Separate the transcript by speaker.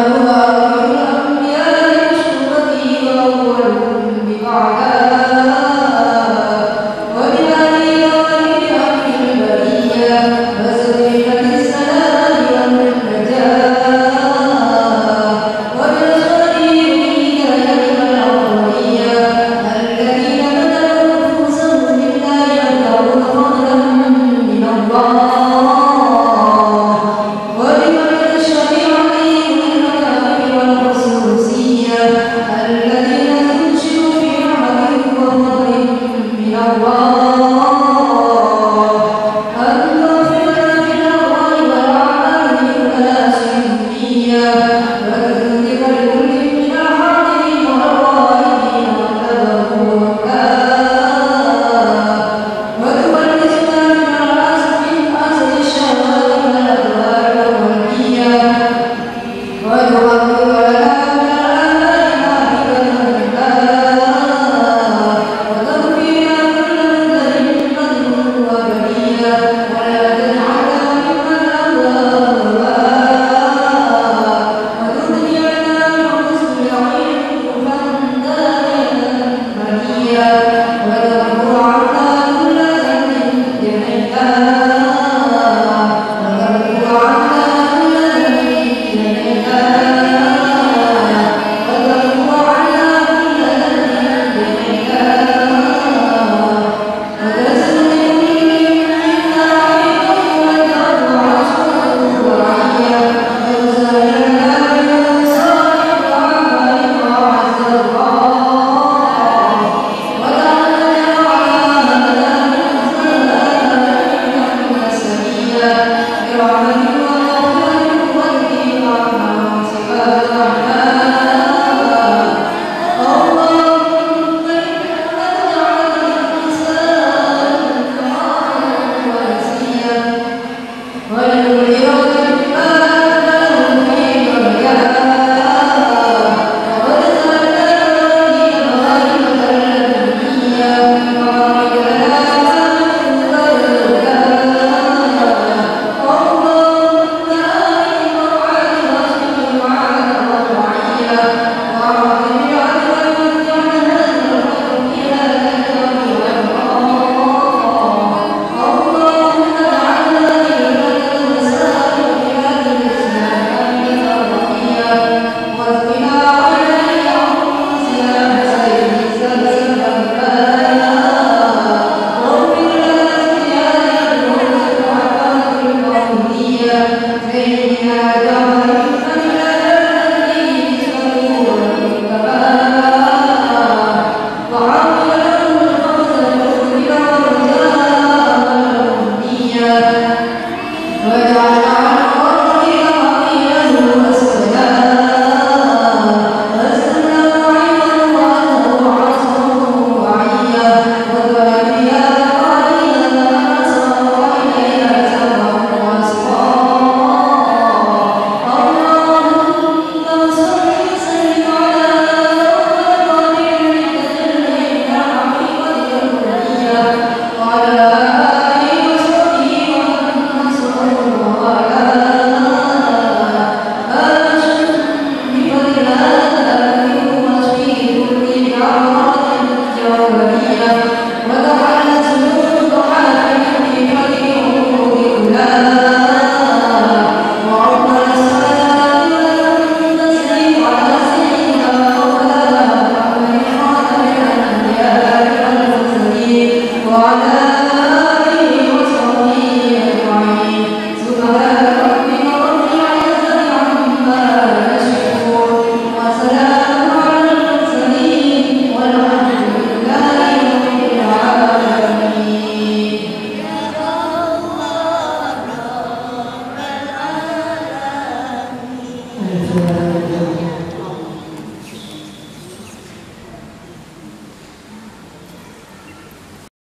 Speaker 1: Allah